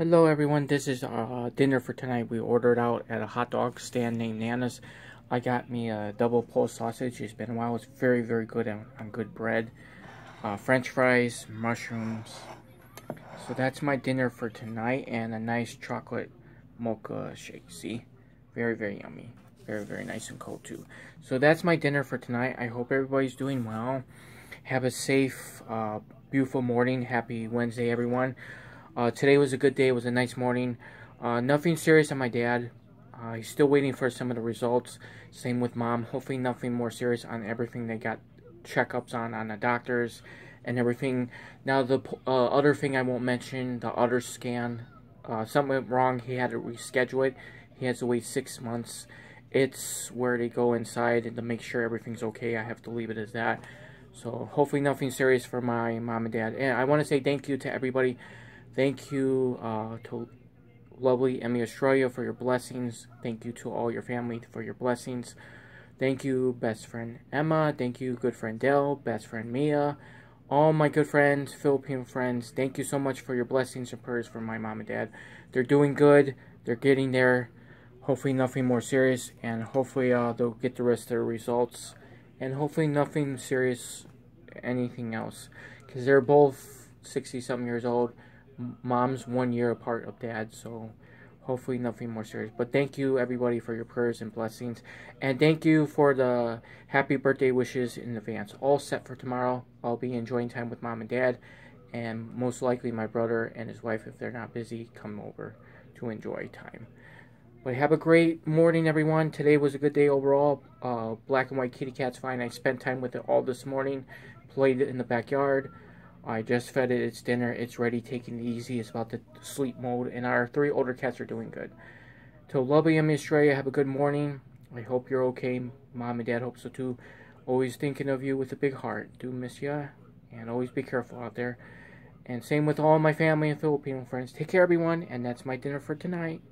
Hello everyone, this is uh, dinner for tonight. We ordered out at a hot dog stand named Nana's. I got me a double pole sausage. It's been a while. It's very, very good on, on good bread. Uh, French fries, mushrooms. So that's my dinner for tonight and a nice chocolate mocha shake. See? Very, very yummy. Very, very nice and cold too. So that's my dinner for tonight. I hope everybody's doing well. Have a safe, uh, beautiful morning. Happy Wednesday, everyone. Uh, today was a good day. It was a nice morning. Uh, nothing serious on my dad. Uh, he's still waiting for some of the results. Same with mom. Hopefully nothing more serious on everything they got checkups on on the doctors and everything. Now the uh, other thing I won't mention, the other scan. Uh, something went wrong. He had to reschedule it. He has to wait six months. It's where they go inside and to make sure everything's okay. I have to leave it as that. So hopefully nothing serious for my mom and dad. And I want to say thank you to everybody Thank you uh, to lovely Emie Australia for your blessings. Thank you to all your family for your blessings. Thank you, best friend Emma. Thank you, good friend Dell, best friend Mia. All my good friends, Filipino friends, thank you so much for your blessings and prayers for my mom and dad. They're doing good. They're getting there. Hopefully nothing more serious. And hopefully uh, they'll get the rest of their results. And hopefully nothing serious, anything else. Because they're both 60-something years old mom's one year apart of dad, so hopefully nothing more serious. But thank you everybody for your prayers and blessings. And thank you for the happy birthday wishes in advance. All set for tomorrow. I'll be enjoying time with mom and dad. And most likely my brother and his wife, if they're not busy, come over to enjoy time. But have a great morning, everyone. Today was a good day overall. Uh, black and white kitty cat's fine. I spent time with it all this morning. Played it in the backyard. I just fed it its dinner. It's ready, taking it easy. It's about to sleep mode, and our three older cats are doing good. To lovely Emie Australia, have a good morning. I hope you're okay. Mom and Dad hope so too. Always thinking of you with a big heart. Do miss ya, and always be careful out there. And same with all my family and Filipino friends. Take care, everyone, and that's my dinner for tonight.